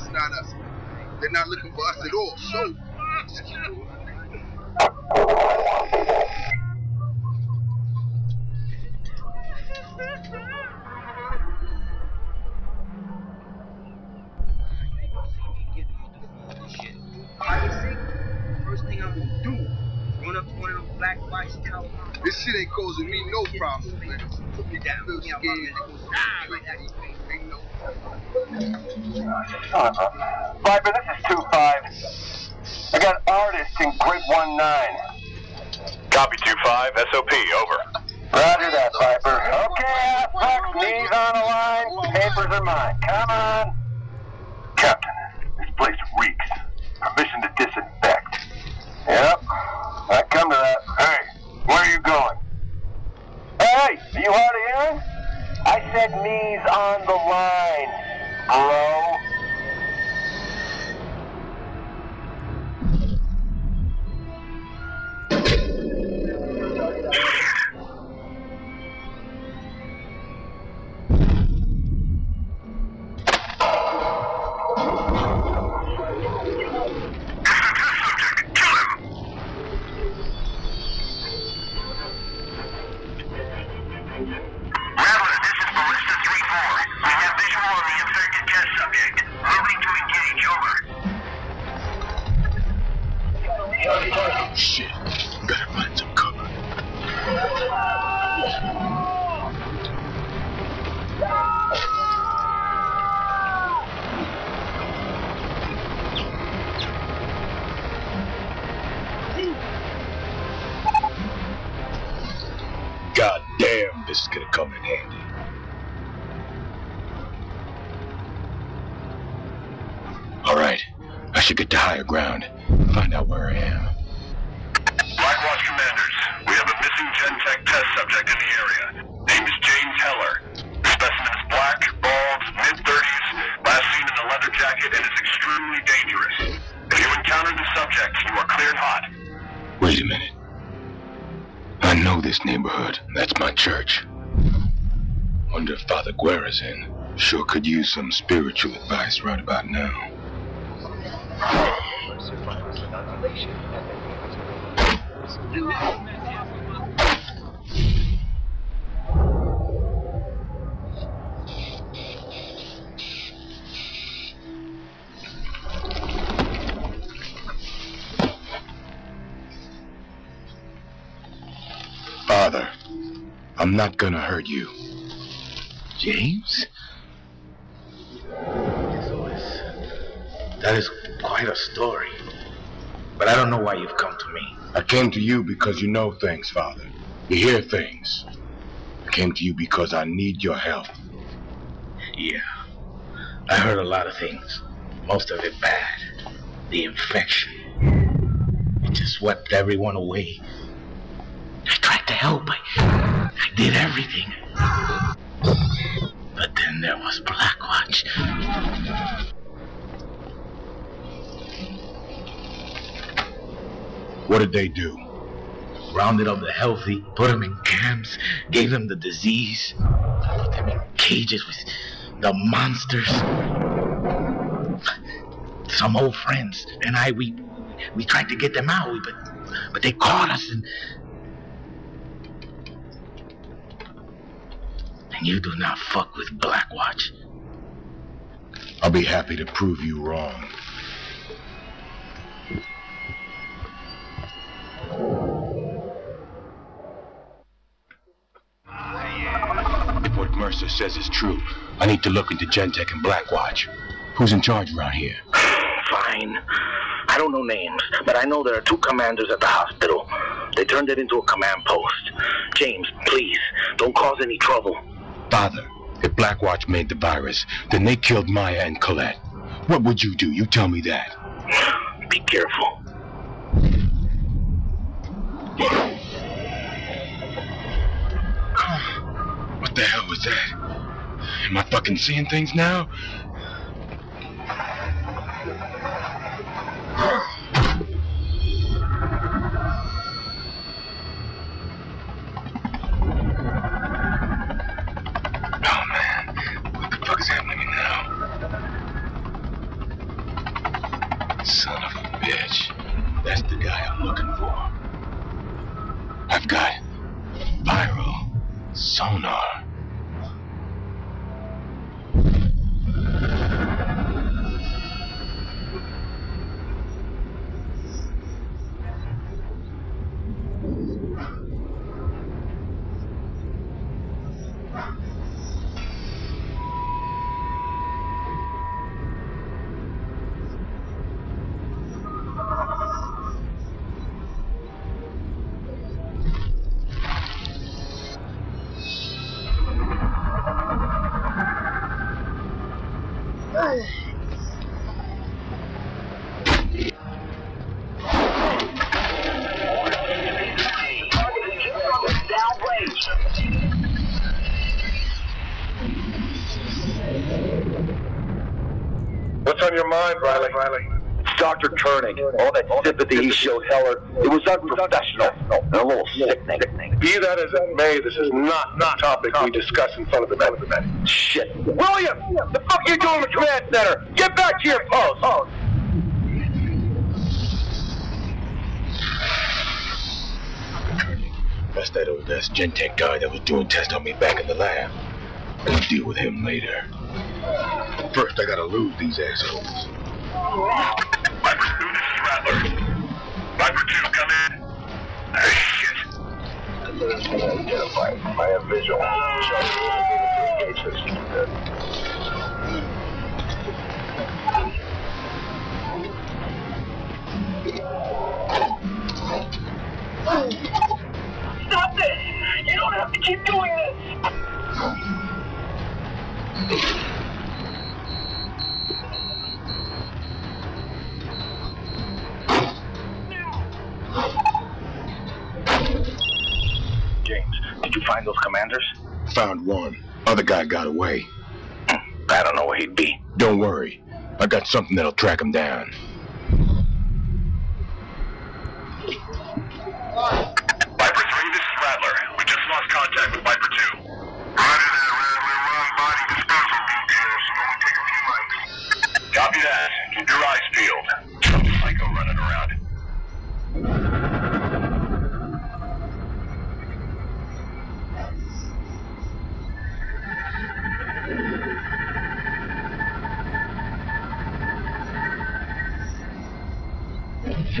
It's not us. They're not looking for us at all. So, First thing I'm gonna do, run up to one of them black whites tower. this shit ain't causing me no problems, man. Put me down. Feel Put me out scared. my They gonna Ah, straight right to your face. Ain't. Viper, this is 2-5. I got artists in grid 1-9. Copy 2-5, SOP, over. Roger that, Viper. Okay, fuck, knees on the line, papers are mine. Come on. Captain, this place reeks. Permission to disinfect. Yep, I come to that. Hey, where are you going? Hey, are you hard of hearing? I said knees on the line, bro. Should get to higher ground. Find out where I am. Blackwatch commanders, we have a missing Gentek test subject in the area. Name is James Heller. Specimen is black, bald, mid-30s, last seen in a leather jacket, and is extremely dangerous. If you encounter the subject, you are cleared hot. Wait a minute. I know this neighborhood. That's my church. Wonder if Father Guerra's in. Sure could use some spiritual advice right about now. Father, I'm not gonna hurt you. James? That is quite a story. But I don't know why you've come to me. I came to you because you know things, Father. You hear things. I came to you because I need your help. Yeah. I heard a lot of things. Most of it bad. The infection. It just swept everyone away. I tried to help. I, I did everything. But then there was Blackwatch. What did they do? Rounded up the healthy, put them in camps, gave them the disease, put them in cages with the monsters. Some old friends and I, we we tried to get them out, but but they caught us and and you do not fuck with Blackwatch. I'll be happy to prove you wrong. True, I need to look into Gentek and Blackwatch. Who's in charge around here? Fine. I don't know names, but I know there are two commanders at the hospital. They turned it into a command post. James, please, don't cause any trouble. Father, if Blackwatch made the virus, then they killed Maya and Colette. What would you do? You tell me that. Be careful. What the hell was that? Am I fucking seeing things now? Oh What's on your mind, Riley? Riley? Dr. Koenig, all that sympathy he showed Heller, it was unprofessional and a little sickening. Be that as it may, this is not the topic we discuss in front of the men. Shit. William! The fuck are you doing in the command center? Get back to your post! That's that old ass Gentek guy that was doing tests on me back in the lab. We'll deal with him later. First, I gotta lose these assholes. Viper 2, this is Rattler. Viper 2, come in. Ah, shit. Identified. I have visual. Stop this! You don't have to keep doing this! Find those commanders? Found one. Other guy got away. Hmm. I don't know where he'd be. Don't worry. I got something that'll track him down.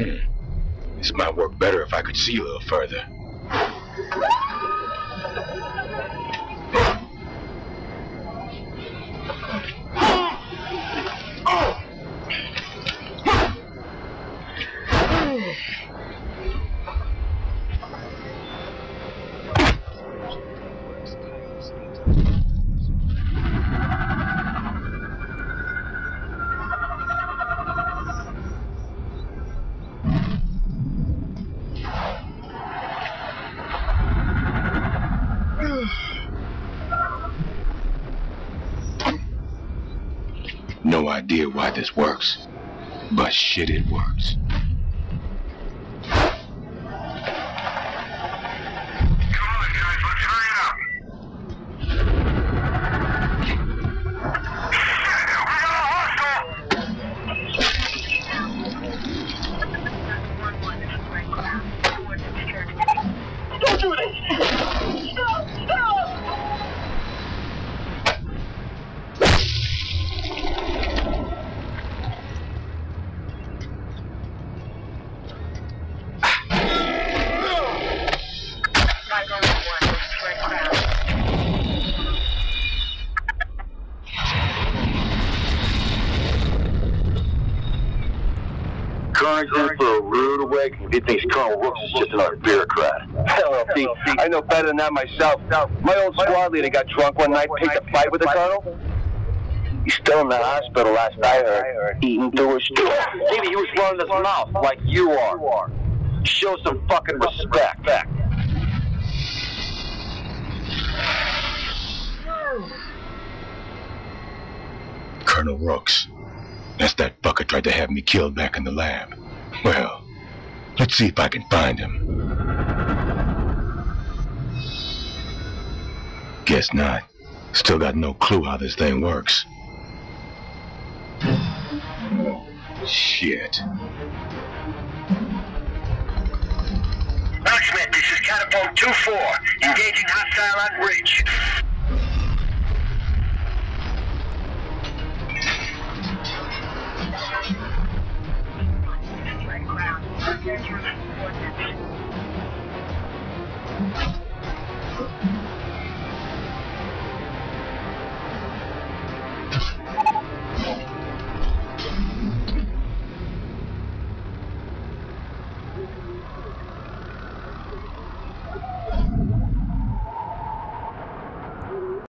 Hmm. This might work better if I could see a little further. Idea why this works, but shit, it works. He thinks Colonel Rooks is just another bureaucrat. Hell, Pete, I know better than that myself. My old squad leader got drunk one night, picked a fight with the colonel. He's still in the hospital last I heard, eating through his straw. Maybe he was running his mouth like you are. Show some fucking respect. back. Colonel Rooks. That's that fucker tried to have me killed back in the lab. Well, let's see if I can find him. Guess not. Still got no clue how this thing works. Shit. Locksmith, this is Catapult 2-4. Engaging hostile on bridge. Ground.